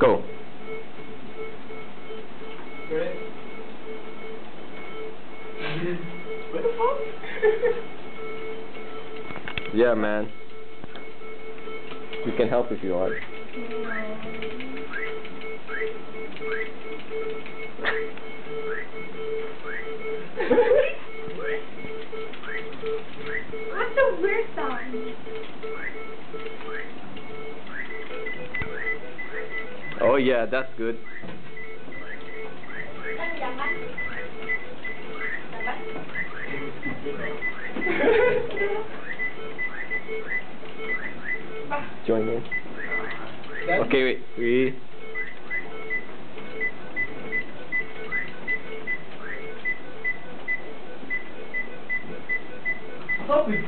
Go. Ready? what the fuck? Yeah, man. We can help if you want. What's the weird sound? Oh yeah, that's good. Ano yaman? Dapat? Join in. That- Okay, wait. Three. Stop it.